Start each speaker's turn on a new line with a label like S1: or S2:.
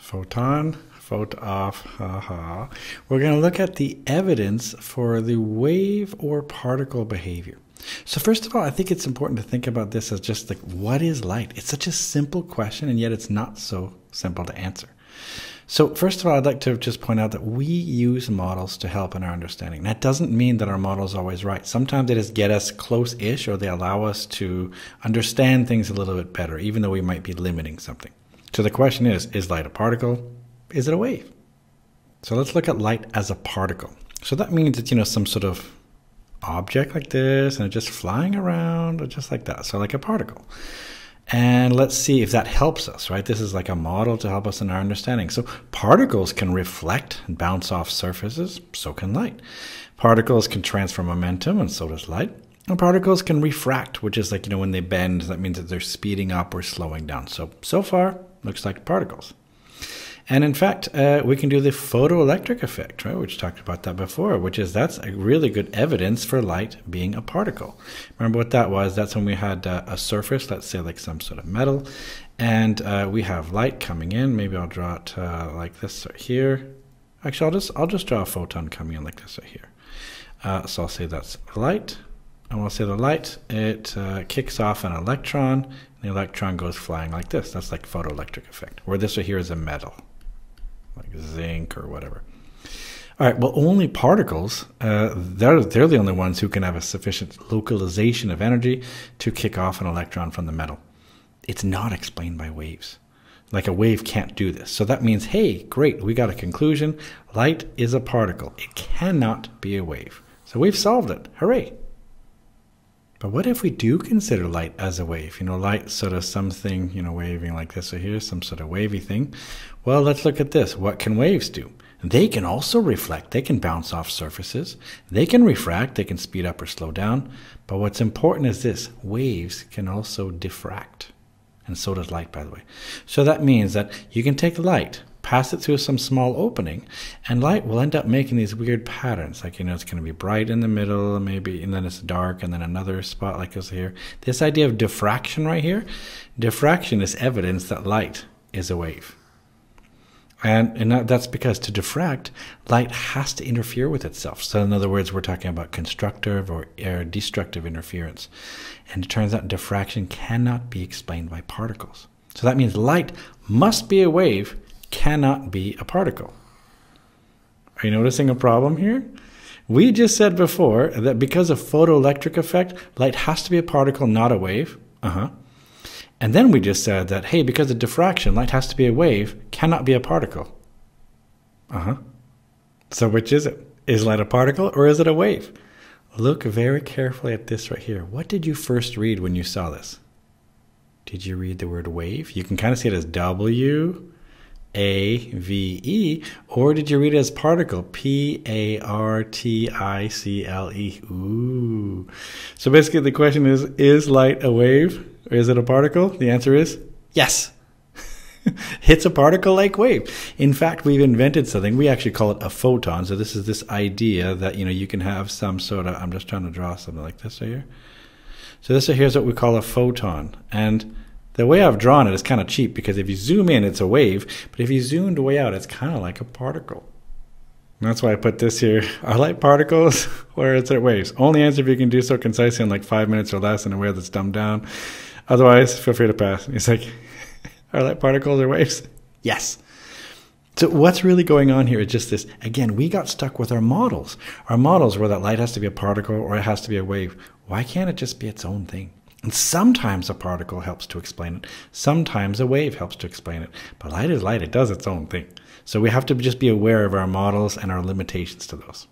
S1: photon, photo ah, off, haha. We're going to look at the evidence for the wave or particle behavior. So first of all, I think it's important to think about this as just like what is light? It's such a simple question and yet it's not so simple to answer. So first of all, I'd like to just point out that we use models to help in our understanding. That doesn't mean that our model is always right. Sometimes they just get us close-ish or they allow us to understand things a little bit better, even though we might be limiting something. So the question is, is light a particle? Is it a wave? So let's look at light as a particle. So that means it's, you know, some sort of object like this and just flying around or just like that. So like a particle. And let's see if that helps us, right? This is like a model to help us in our understanding. So particles can reflect and bounce off surfaces, so can light. Particles can transfer momentum, and so does light. And particles can refract, which is like, you know, when they bend, that means that they're speeding up or slowing down. So, so far, looks like particles. And in fact, uh, we can do the photoelectric effect, right? Which talked about that before, which is that's a really good evidence for light being a particle. Remember what that was? That's when we had uh, a surface, let's say like some sort of metal, and uh, we have light coming in. Maybe I'll draw it uh, like this right here. Actually, I'll just I'll just draw a photon coming in like this right here. Uh, so I'll say that's light, and we'll say the light it uh, kicks off an electron. And the electron goes flying like this. That's like photoelectric effect. Where this right here is a metal like zinc or whatever. All right, well, only particles, uh, they're, they're the only ones who can have a sufficient localization of energy to kick off an electron from the metal. It's not explained by waves. Like a wave can't do this. So that means, hey, great, we got a conclusion. Light is a particle. It cannot be a wave. So we've solved it. Hooray. But what if we do consider light as a wave? You know, light sort of something, you know, waving like this. So here, some sort of wavy thing. Well, let's look at this. What can waves do? They can also reflect. They can bounce off surfaces. They can refract. They can speed up or slow down. But what's important is this. Waves can also diffract. And so does light, by the way. So that means that you can take light, pass it through some small opening, and light will end up making these weird patterns. Like, you know, it's going to be bright in the middle, maybe, and then it's dark, and then another spot like this here. This idea of diffraction right here, diffraction is evidence that light is a wave. And, and that's because to diffract, light has to interfere with itself. So, in other words, we're talking about constructive or, or destructive interference. And it turns out diffraction cannot be explained by particles. So that means light must be a wave cannot be a particle. Are you noticing a problem here? We just said before that because of photoelectric effect, light has to be a particle, not a wave. Uh-huh. And then we just said that, hey, because of diffraction, light has to be a wave, cannot be a particle. Uh-huh. So which is it? Is light a particle or is it a wave? Look very carefully at this right here. What did you first read when you saw this? Did you read the word wave? You can kind of see it as W a V E, or did you read it as particle? P A R T I C L E. Ooh. So basically, the question is Is light a wave or is it a particle? The answer is yes. it's a particle like wave. In fact, we've invented something. We actually call it a photon. So this is this idea that you know you can have some sort of. I'm just trying to draw something like this right here. So this right here is what we call a photon, and the way I've drawn it is kind of cheap because if you zoom in, it's a wave, but if you zoomed way out, it's kind of like a particle. And that's why I put this here. Are light particles or is it waves? Only answer if you can do so concisely in like five minutes or less in a way that's dumbed down. Otherwise, feel free to pass. It's like, are light particles or waves? Yes. So what's really going on here is just this. Again, we got stuck with our models. Our models were that light has to be a particle or it has to be a wave. Why can't it just be its own thing? And sometimes a particle helps to explain it. Sometimes a wave helps to explain it. But light is light, it does its own thing. So we have to just be aware of our models and our limitations to those.